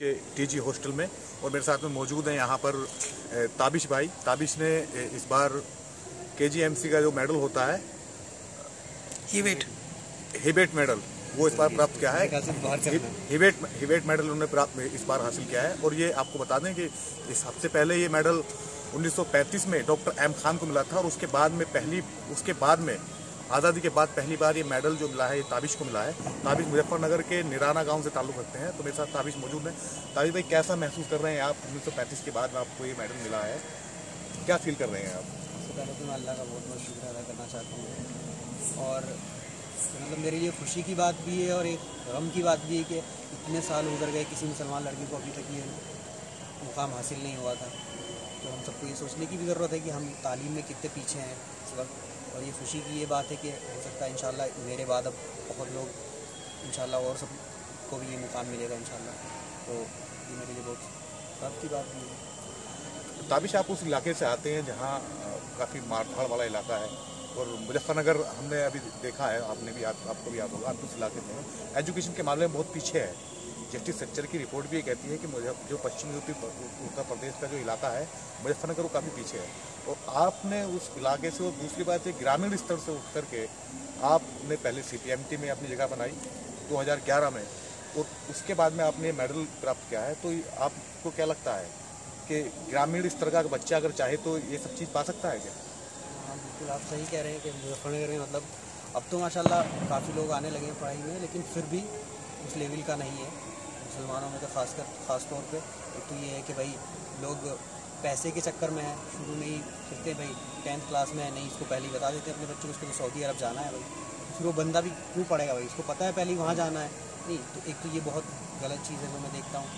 के TG hostel में और मेरे साथ में मौजूद हैं यहाँ पर ताबिश भाई। ताबिश ने इस बार के का जो मेडल होता है हिवेट हिबेट मेडल वो इस बार प्राप्त किया है। हिबेट हिबेट मेडल उन्होंने प्राप्त इस बार हासिल किया है। और ये आपको बता दें कि इस सबसे पहले ये मेडल 1935 में डॉक्टर एम खान को मिला था और उसके बाद में पहली उसके बाद में आज़ादी के बाद पहली बार ये मेडल जो मिला है, ये ताबिश को मिला है। ताबिश मुजफ्फरनगर के निराना गाँव से ताल्लुक रखते हैं। तो मेरे साथ ताबिश मौजूद है। ताबिश भाई, कैसा महसूस कर रहे हैं आप? उन्नीस सौ पैंतीस के बाद आपको ये मेडल मिला है। क्या फील कर रहे हैं आप? सबसे पहले तो मैं अल्लाह का बहुत बहुत शुक्र अदा करना चाहता हूँ। और मतलब मेरे लिए खुशी की बात भी है और एक गम की बात भी है कि इतने साल गुजर गए, किसी मुसलमान लड़की को अभी तक ये मुकाम हासिल नहीं हुआ था। तो हम सबको ये सोचने की भी ज़रूरत है कि हम तालीम में कितने पीछे हैं इस वक्त। और ये खुशी की ये बात है कि हो सकता है इन मेरे बाद अब बहुत लोग इन और सबको भी ये मुकाम मिलेगा इन तो ये मेरे लिए बहुत गर्व की बात भी है। ताबिश आप उस इलाके से आते हैं जहाँ काफ़ी मारधाड़ वाला इलाका है और मुजफ्फरनगर हमने अभी देखा है आपने भी आप, आपको भी याद होगा आप उस इलाके में एजुकेशन के मामले में बहुत पीछे है। जस्टिस सच्चर की रिपोर्ट भी ये कहती है कि मुझे जो पश्चिमी उत्तर प्रदेश का जो इलाका है, मुजफ्फरनगर, वो काफ़ी पीछे है। और आपने उस इलाके से और दूसरी बात है ग्रामीण स्तर से उठ करके आपने पहले सी में अपनी जगह बनाई 2011 में। और उसके बाद में आपने मेडल प्राप्त किया है तो आपको क्या लगता है कि ग्रामीण स्तर का बच्चा अगर चाहे तो ये सब चीज़ पा सकता है क्या? हाँ बिल्कुल, आप सही कह रहे हैं कि मुजफ्फरनगर में मतलब अब तो माशाल्लाह काफ़ी लोग आने लगे हैं पढ़ाई में, लेकिन फिर भी उस लेवल का नहीं है। मुसलमानों में तो खासकर ख़ास तौर पे एक तो ये है कि भाई लोग पैसे के चक्कर में है शुरू में ही सोचते भाई टेंथ क्लास में है नहीं इसको पहले ही बता देते हैं अपने बच्चों को उसको तो सऊदी अरब जाना है भाई। फिर वो बंदा भी क्यों पड़ेगा भाई? इसको पता है पहले ही वहाँ जाना है। नहीं तो एक तो ये बहुत गलत चीज़ है जो मैं देखता हूँ।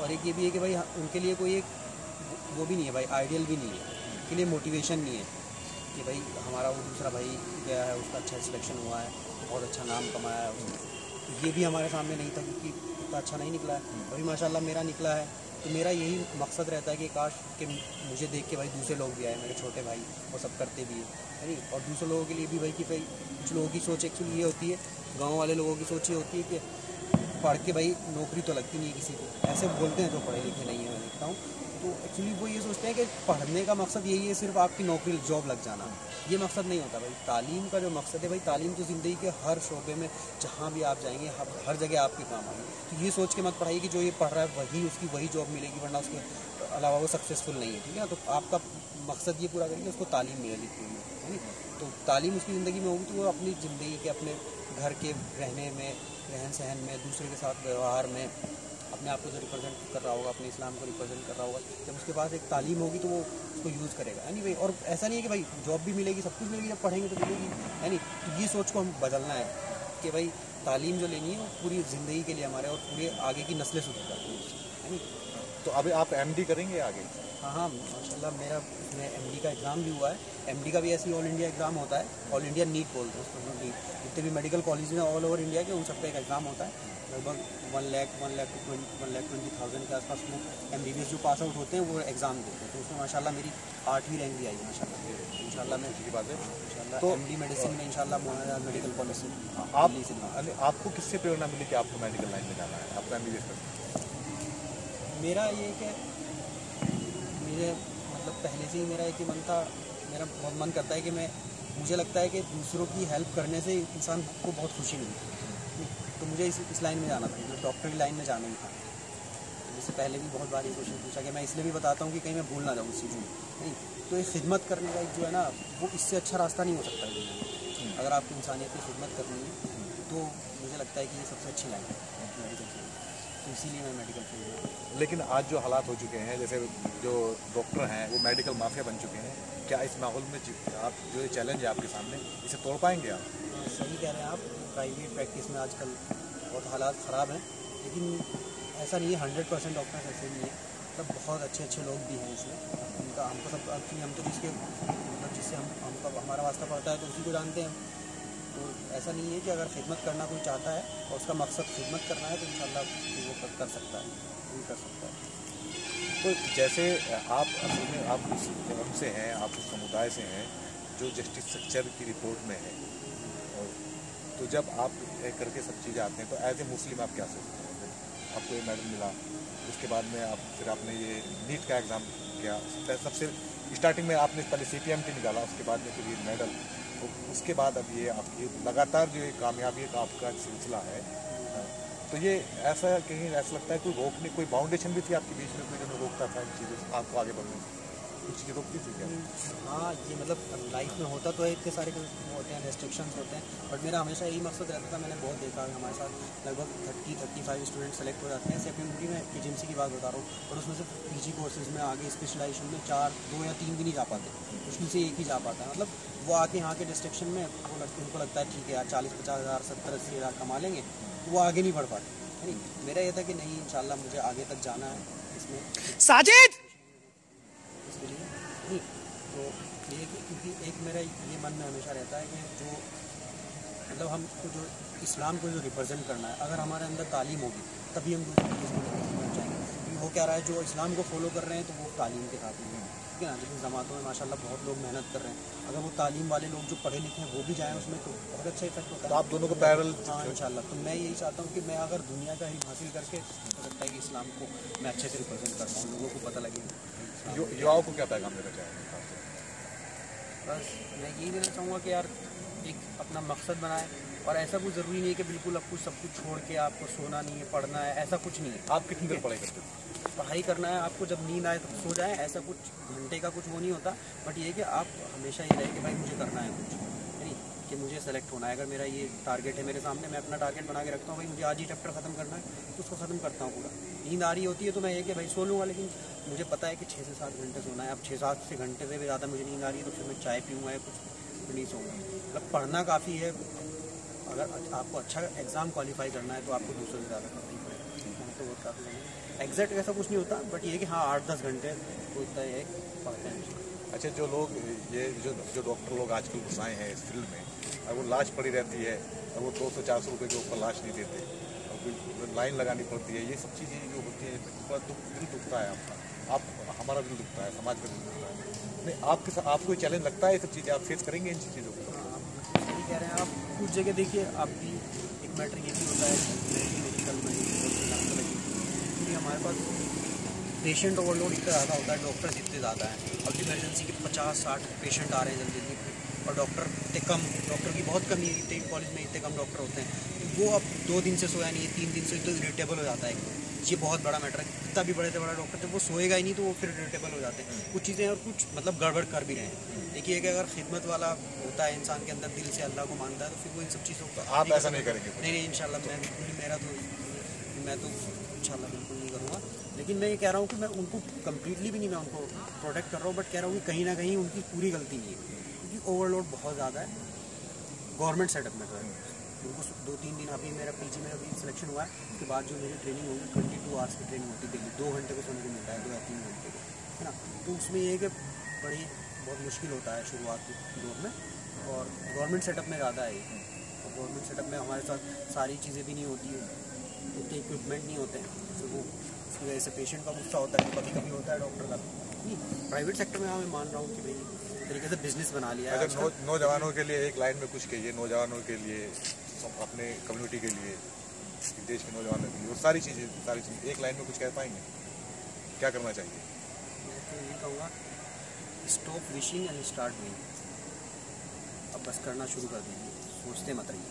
और एक ये भी है कि भाई उनके लिए कोई एक वो भी नहीं है भाई आइडियल भी नहीं है। उनके लिए मोटिवेशन नहीं है कि भाई हमारा वो दूसरा भाई गया है उसका अच्छा सिलेक्शन हुआ है बहुत अच्छा नाम कमाया है उसने। ये भी हमारे सामने नहीं था क्योंकि इतना अच्छा नहीं निकला है। अभी माशाल्लाह मेरा निकला है। तो मेरा यही मकसद रहता है कि काश कि मुझे देख के भाई दूसरे लोग भी आए मेरे छोटे भाई वो सब करते भी है नहीं? और दूसरे लोगों के लिए भी भाई कि भाई कुछ लोगों की सोच एक्चुअली ये होती है गाँव वाले लोगों की सोच ये होती है कि पढ़ के भाई नौकरी तो लगती नहीं है किसी को। ऐसे बोलते हैं जो पढ़े लिखे नहीं है मैं देखता हूँ। तो एक्चुअली वो ये सोचते हैं कि पढ़ने का मकसद यही है सिर्फ़ आपकी नौकरी जॉब लग जाना। ये मकसद नहीं होता भाई। तालीम का जो मकसद है भाई तालीम तो ज़िंदगी के हर शोबे में जहाँ भी आप जाएँगे हर, हर जगह आपके काम आएँगे। तो ये सोच के मत पढ़ाइए कि जो ये पढ़ रहा है वही उसकी वही जॉब मिलेगी वरना उसके अलावा वो सक्सेसफुल नहीं है ठीक है ना? तो आपका मकसद ये पूरा करिए उसको तालीम मिलेगी है तो तालीम उसकी ज़िंदगी में होगी तो वो अपनी ज़िंदगी के अपने घर के रहने में रहन सहन में, दूसरे के साथ व्यवहार में अपने आप को जो रिप्रेजेंट कर रहा होगा, अपने इस्लाम को रिप्रेजेंट कर रहा होगा, जब उसके पास एक तालीम होगी तो वो उसको यूज़ करेगा। है भाई और ऐसा नहीं है कि भाई जॉब भी मिलेगी, सब कुछ मिलेगी, जब पढ़ेंगे तो मिलेगी। है नहीं? तो ये सोच को हम बदलना है कि भाई तालीम जो लेनी है वो पूरी ज़िंदगी के लिए हमारे और पूरे आगे की नस्लें सुधर जाती है। नहीं? तो अभी आप एमडी करेंगे आगे? हाँ हाँ माशा मेरा उसमें एम का एग्ज़ाम भी हुआ है। एमडी का भी ऐसे ऑल इंडिया एग्ज़ाम होता है। ऑल इंडिया नीट बोलते हैं उसको नीट जितने भी मेडिकल कॉलेज हैं ऑल ओवर इंडिया के उन सबका एक एग्ज़ाम होता है। लगभग one lakh one lakh two one lakh twenty thousand के आसपास में एम बी जो पास आउट होते हैं वो एग्ज़ाम देते हैं। तो उसमें माशाल्लाह मेरी आठवीं रैंक भी आई माशाल्लाह। इंशाल्लाह मैं की बात है। इंशाल्लाह तो एम डी मेडिसिन में इनशाला मेडिकल कॉलेज से आप आपको किससे प्रेरणा मिली कि आपको मेडिकल लाइन में जाना है? आपका एम बी मेरा ये कि मेरे मतलब पहले से ही मेरा एक ही मन था। मेरा बहुत मन करता है कि मैं, मुझे लगता है कि दूसरों की हेल्प करने से इंसान को बहुत खुशी मिलती है। तो मुझे इस इस लाइन में जाना था मुझे डॉक्टर की लाइन में जाना ही था। इससे पहले भी बहुत बार ये क्वेश्चन पूछा कि मैं इसलिए भी बताता हूँ कि कहीं मैं भूल ना जाऊँ उस चीज़ में। नहीं तो ये खिदमत करने का एक जो है ना, वो इससे अच्छा रास्ता नहीं हो सकता है। अगर आपको इंसानियत की खिदमत करनी है तो मुझे लगता है कि ये सबसे अच्छी लाइन है। तो इसीलिए मैं मेडिकल फ़ील्ड में लेकिन आज जो हालात हो चुके हैं जैसे जो डॉक्टर हैं वो मेडिकल माफिया बन चुके हैं क्या इस माहौल में आप जो ये चैलेंज है आपके सामने इसे तोड़ पाएँगे आप? सही कह रहे हैं आप प्राइवेट प्रैक्टिस में आजकल बहुत हालात ख़राब हैं लेकिन ऐसा नहीं है हंड्रेड परसेंट डॉक्टर्स ऐसे नहीं है। मतलब बहुत अच्छे अच्छे लोग भी हैं इसमें। उनका हमको सब हम तो जिसके मतलब जिससे हम हमका हमारा वास्ता पड़ता है तो उसी को जानते हैं तो ऐसा नहीं है कि अगर खिदमत करना कोई चाहता है और उसका मकसद खिदमत करना है तो इन वो कर, कर सकता है वो कर सकता है। तो जैसे आप असल में आप उस धर्म से हैं आप उस समुदाय से हैं जो जस्टिस सच्चर की रिपोर्ट में है और तो जब आप करके सब चीज़ें आते हैं तो एज ए मुस्लिम आप क्या सोचते हैं? आपको ये मेडल मिला उसके बाद में आप फिर आपने ये नीट का एग्ज़ाम किया सबसे स्टार्टिंग में आपने पहले सी पी एम टी निकाला उसके बाद में फिर ये मेडल। तो उसके बाद अब ये आपकी लगातार जो ये कामयाबी का आपका सिलसिला है तो ये ऐसा कहीं, ऐसा लगता है कोई रोकने, कोई बाउंडेशन भी थी आपके बीच में, कोई जो रोकता था इन चीज़ों आपको आगे बढ़ने से? कुछ चीज़ रोकती थी क्या? हाँ ये मतलब लाइफ में होता तो है इतने सारे होते हैं रेस्ट्रिक्शंस होते हैं बट मेरा हमेशा यही मकसद रहता था मैंने बहुत देखा है हमारे साथ लगभग thirty thirty five student select हो जाते हैं सेकेंडरी में एजेंसी की बात बता रहा हूँ और उसमें से पी जी कोर्सेज में आगे स्पेशलाइजेशन में चार दो या तीन भी नहीं जा पाते उसमें से एक ही जा पाता है मतलब वो आके यहाँ के डिस्ट्रिक्शन में वो लगता उनको लगता है ठीक है यार चालीस पचास हज़ार सत्तर अस्सी हज़ार कमा लेंगे तो वो आगे नहीं बढ़ पाते है नहीं? मेरा ये था कि नहीं इंशाल्लाह मुझे आगे तक जाना है इसमें साजिद! नहीं तो ये कि- क्योंकि एक मेरा ये मन में हमेशा रहता है कि जो मतलब हमको जो इस्लाम को जो रिप्रेजेंट करना है अगर हमारे अंदर तालीम होगी तभी हम दूसरी चीज़ को क्योंकि वो क्या रहा है जो इस्लाम को फॉलो कर रहे हैं तो वो तालीम के साथ में ठीक है ना? लेकिन जमातों में माशाल्लाह बहुत लोग मेहनत कर रहे हैं। अगर वो तालीम वाले लोग जो पढ़े लिखे हैं वो भी जाएँ उसमें तो बहुत अच्छा इफ़ेक्ट होता तो है आप दोनों को पैरल हाँ इंशाल्लाह। तो मैं यही चाहता हूँ कि मैं अगर दुनिया का ही हासिल करके हो सकता है कि इस्लाम को मैं अच्छे से रिप्रेजेंट कर पाऊँ लोगों को पता लगे। युवाओं को क्या पैगाम देना चाहेंगे? बस मैं यही देना चाहूँगा कि यार एक अपना मकसद बनाए और ऐसा कुछ ज़रूरी नहीं है कि बिल्कुल आपको सब कुछ छोड़ के आपको सोना नहीं है पढ़ना है ऐसा कुछ नहीं है। आप कितनी देर पढ़ाई करते हो? पढ़ाई करना है आपको जब नींद आए तो सो जाए ऐसा कुछ घंटे का कुछ वो नहीं होता बट ये कि आप हमेशा ये रहे कि भाई मुझे करना है कुछ। कि मुझे सेलेक्ट होना है। अगर मेरा ये टारगेट है मेरे सामने, मैं अपना टारगेट बना के रखता हूँ, भाई मुझे आज ही चैप्टर ख़त्म करना है तो उसको ख़त्म करता हूँ पूरा। नींद आ रही होती है तो मैं ये कि भाई सो लूँगा, लेकिन मुझे पता है कि छः से सात घंटे सोना है। अब छः सात से घंटे से भी ज़्यादा मुझे नींद आ रही है तो फिर मैं चाय पीऊँगा या कुछ नहीं सोऊँगा। मतलब पढ़ना काफ़ी है। अगर आपको अच्छा एग्ज़ाम क्वालिफाई करना है तो आपको दूसरों से ज़्यादा करना पड़ेगा। तो बहुत काफ़ी एग्जैक्ट ऐसा कुछ नहीं होता बट ये कि हाँ आठ दस घंटे तो इतना है पढ़ते हैं। अच्छा जो लोग, ये जो जो डॉक्टर लोग आजकल घुसाए हैं इस फ़ील्ड में और वो लाश पड़ी रहती है और वो दो सौ चार सौ रुपये के ऊपर लाश नहीं देते। और लाइन लगानी पड़ती है। ये सब चीज़ें जो होती हैं थोड़ा दुख दिल दुखता है आपका। आप हमारा दिल दुखता है समाज का दिल दुखता है। नहीं आपके साथ आपको चैलेंज लगता है ये सब चीज़ें? आप फेस करेंगे इन चीज़ों को? हाँ, बिल्कुल सही कह रहे हैं। आप कुछ जगह देखिए आपकी एक मैटर ये भी होता है हमारे पास पेशेंट ओवरलोड इतना ज़्यादा होता है डॉक्टर्स इतने ज़्यादा हैं। अब इमरजेंसी के पचास साठ पेशेंट आ रहे हैं जल्दी जल्दी और डॉक्टर इतने कम डॉक्टर की बहुत कमी है इतने कॉलेज में इतने कम डॉक्टर होते हैं। वो अब दो दिन से सोया नहीं है तीन दिन से तो इरिटेबल हो जाता है। ये बहुत बड़ा मैटर है। कितना भी बड़े से बड़ा डॉक्टर थे वो सोएगा ही नहीं तो वो फिर इरिटेबल हो जाते हैं। कुछ चीज़ें और कुछ मतलब गड़बड़ कर भी रहे हैं। देखिए कि अगर खिदमत वाला होता है इंसान के अंदर दिल से अल्लाह को मानता है तो फिर वो इन सब चीज़ों को आप ऐसा नहीं करेंगे नहीं नहीं इंशाल्लाह मैं बिल्कुल मेरा तो मैं तो इंशाल्लाह बिल्कुल नहीं करूँगा। लेकिन मैं ये कह रहा हूँ कि मैं उनको कम्प्लीटली भी नहीं मैं उनको प्रोटेक्ट कर रहा हूँ बट कह रहा हूँ कि कहीं ना कहीं उनकी पूरी गलती नहीं है। ओवरलोड बहुत ज़्यादा है। गवर्नमेंट सेटअप में तो है। उनको दो तीन दिन अभी मेरा पीजी में अभी सिलेक्शन हुआ है। उसके बाद जो मेरी ट्रेनिंग होगी ट्वेंटी टू आवर्स की ट्रेनिंग होती है दो घंटे को सोने को मिलता है, दो या तीन घंटे को, है ना? तो उसमें ये कि बड़ी, बहुत मुश्किल होता है शुरुआत के दौर में। और गवर्नमेंट सेटअप में ज़्यादा है और गवर्नमेंट सेटअप में हमारे साथ सारी चीज़ें भी नहीं होती है। उतने इक्विपमेंट नहीं होते हैं। तो वो, उसकी वजह से पेशेंट का गुस्सा होता है कभी कभी होता है डॉक्टर का। नहीं प्राइवेट सेक्टर में हाँ मैं मान रहा हूँ कि भाई तरीके से बिज़नेस बना लिया है अगर नौ नौजवानों के लिए एक लाइन में कुछ कहिए नौजवानों के लिए अपने कम्युनिटी के लिए देश के नौजवानों के लिए वो सारी चीज़ें सारी चीज़ें एक लाइन में कुछ कह पाएँगे? क्या करना चाहिए? मैं तो कहूँगा stop wishing and start doing अब बस करना शुरू कर दीजिए सोचते मत रहिए।